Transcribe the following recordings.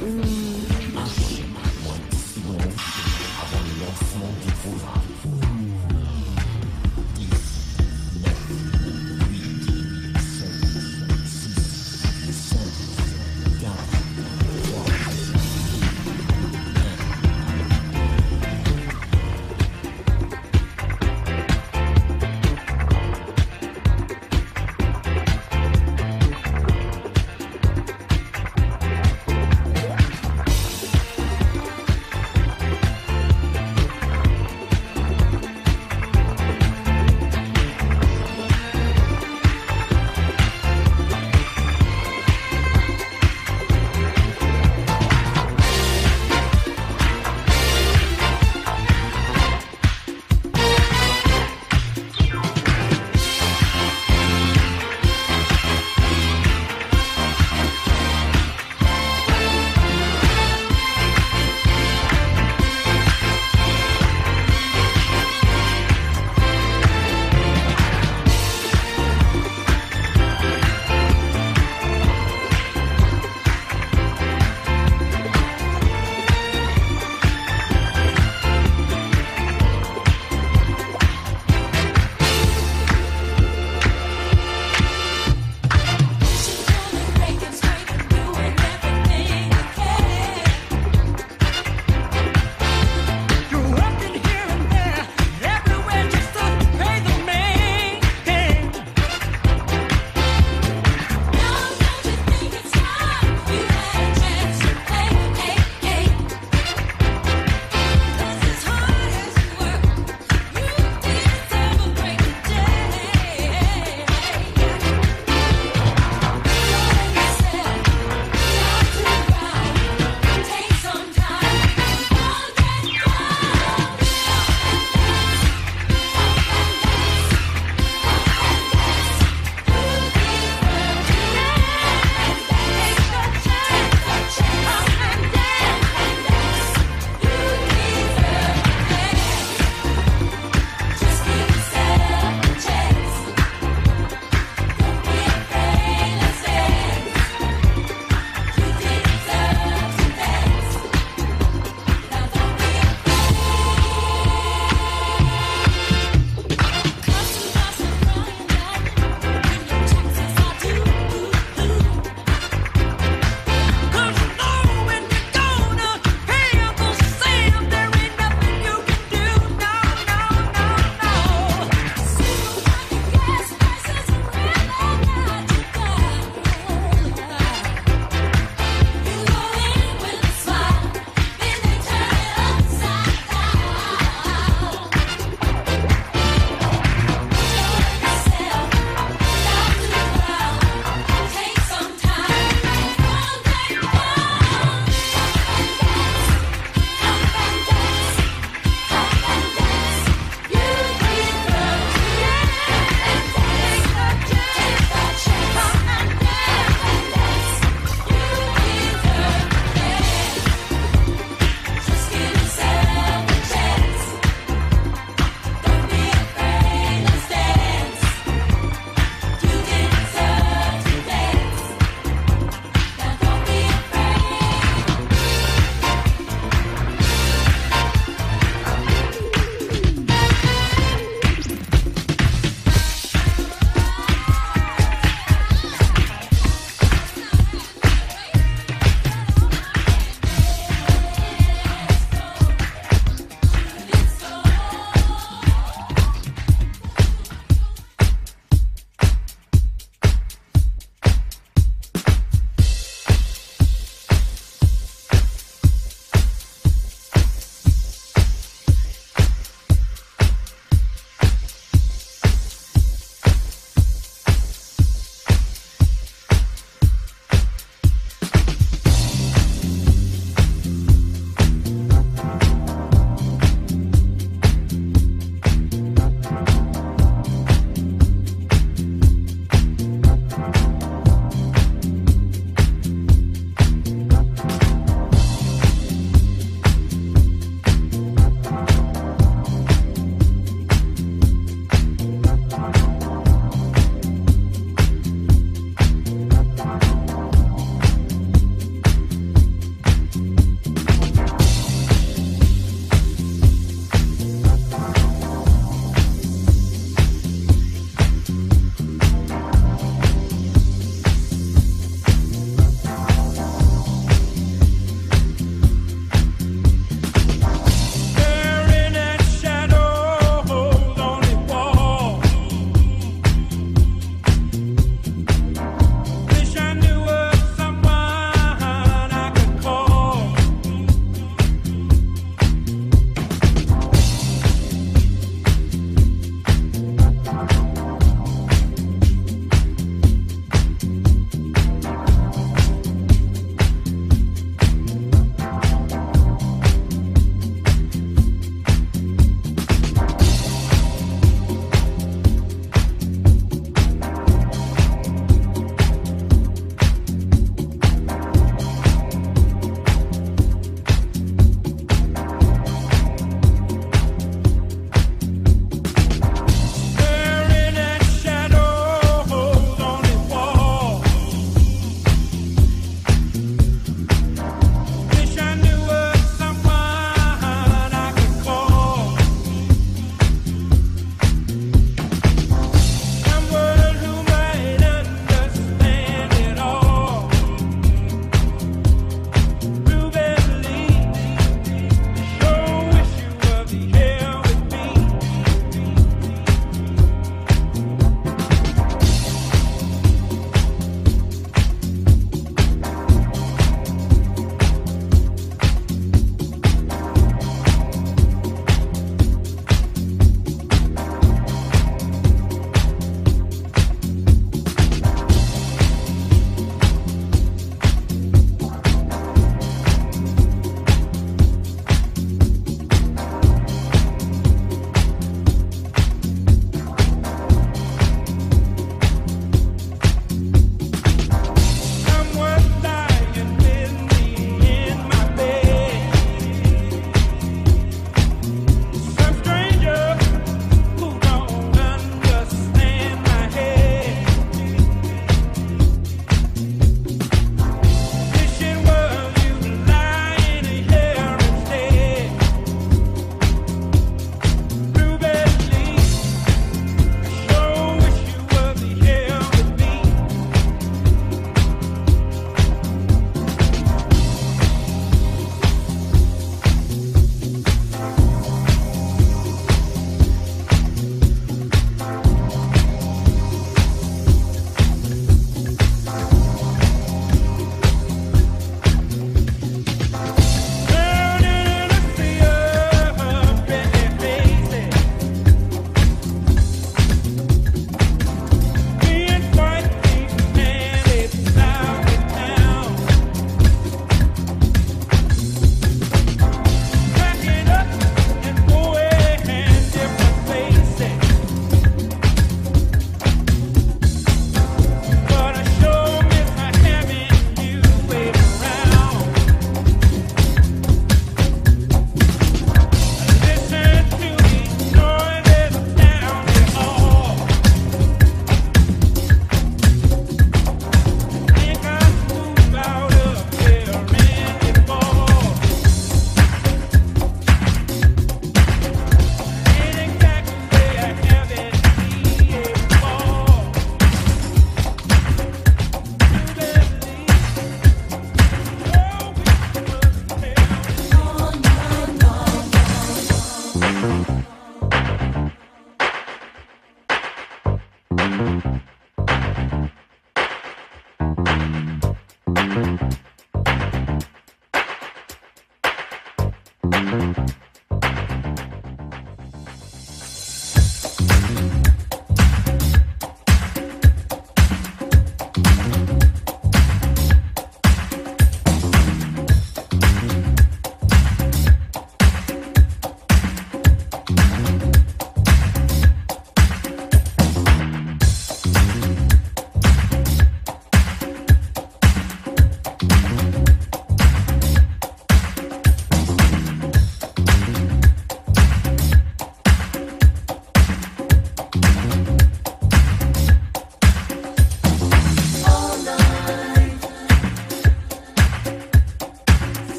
嗯。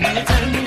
Let me turn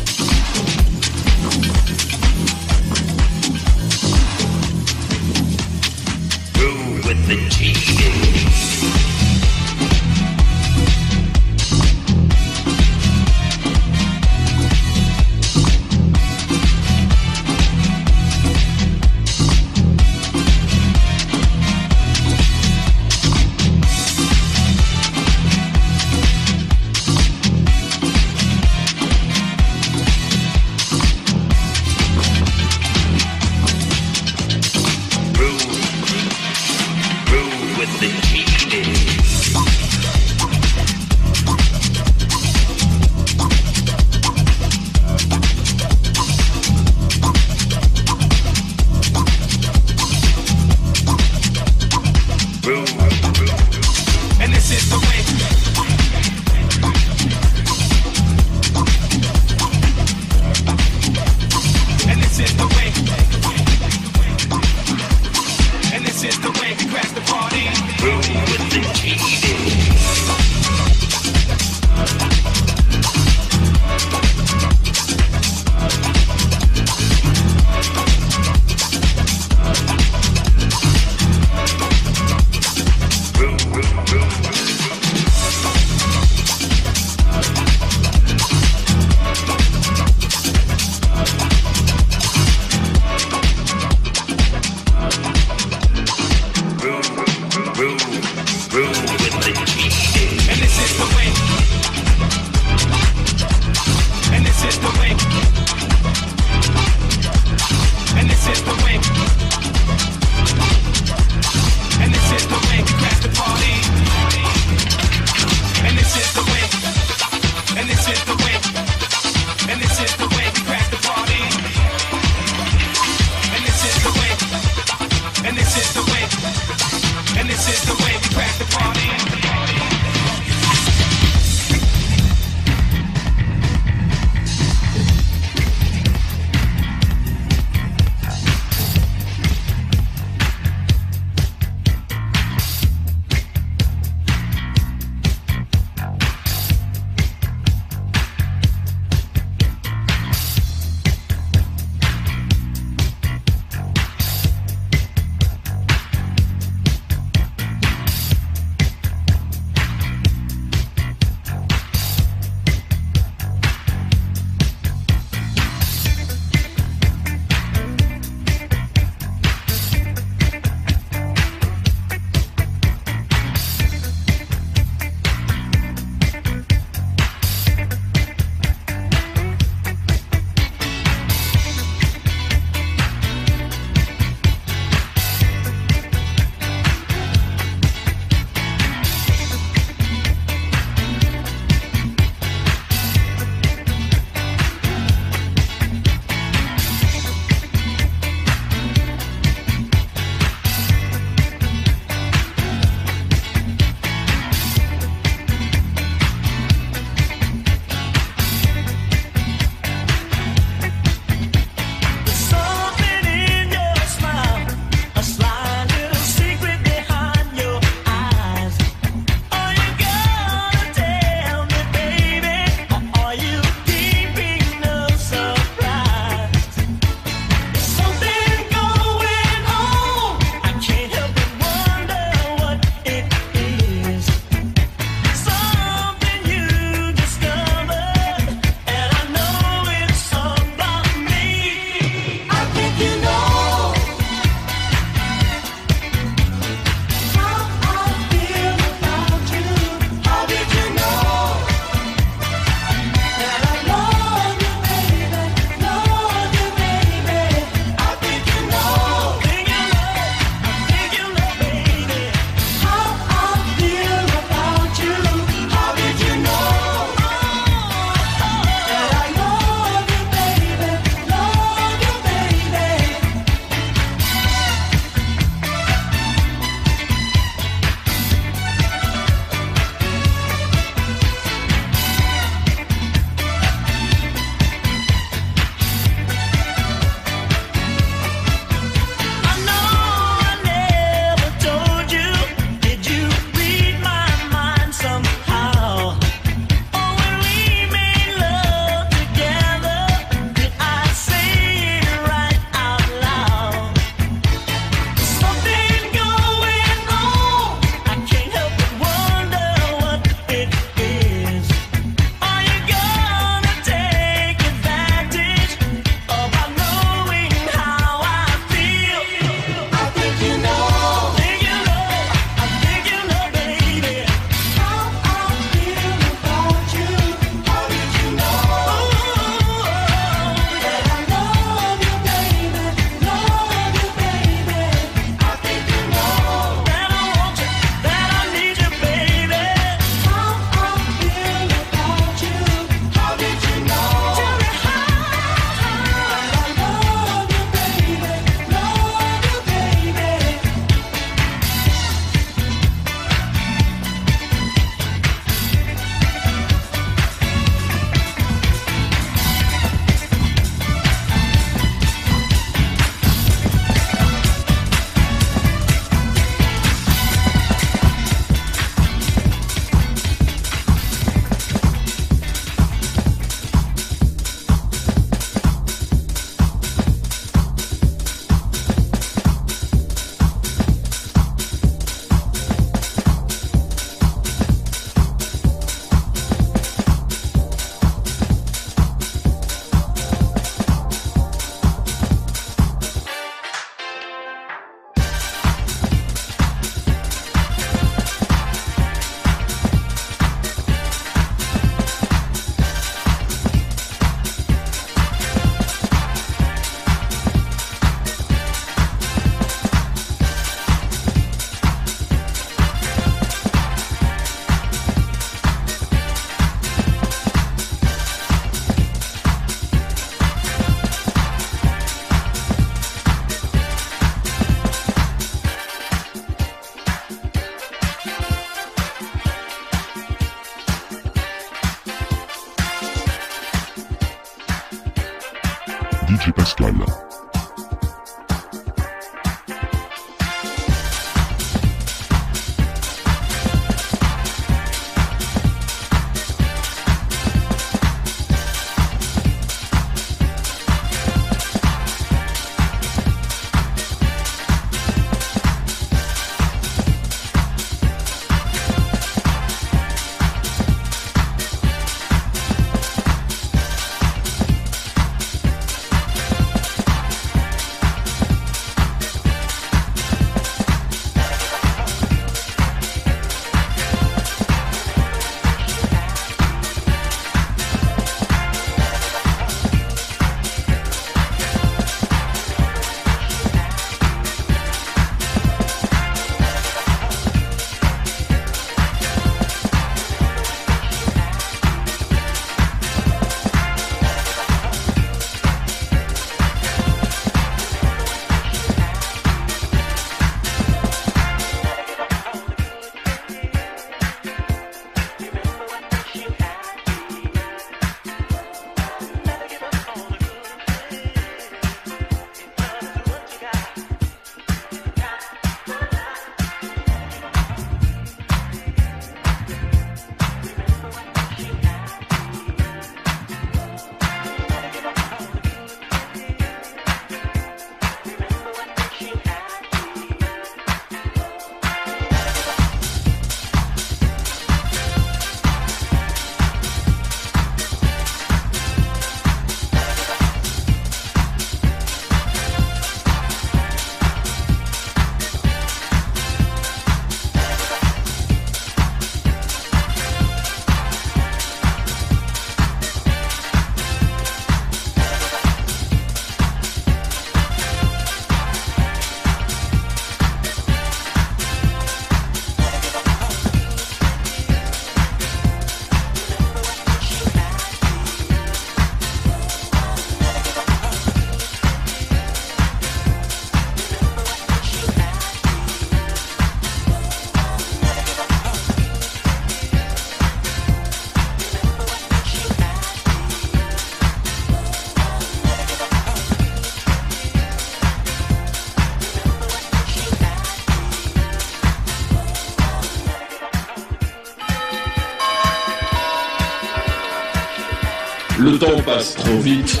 passe trop vite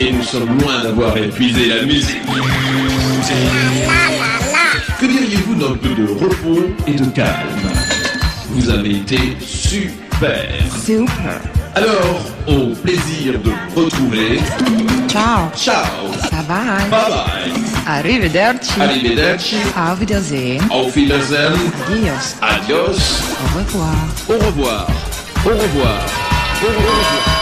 et nous sommes loin d'avoir épuisé la musique. Que diriez-vous d'un peu de repos et de calme? Vous avez été super. Super. Alors, au plaisir de vous retrouver. Ciao. Ciao. Bye bye. Bye bye. Arrivederci. Arrivederci. Auf Wiedersehen. Auf Wiedersehen. Adios. Adios. Au revoir. Au revoir. Au revoir. Au revoir.